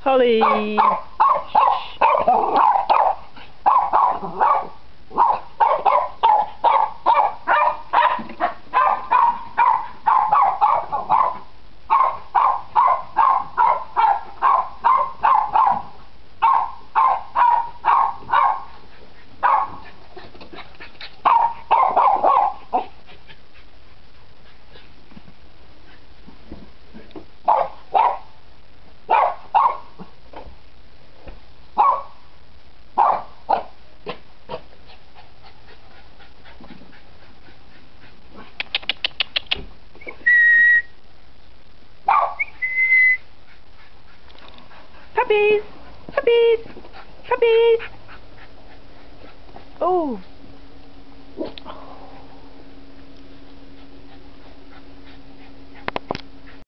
Holly. Puppies! Puppies! Puppies! Oh!